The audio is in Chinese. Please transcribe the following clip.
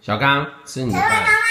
小刚吃你的。饭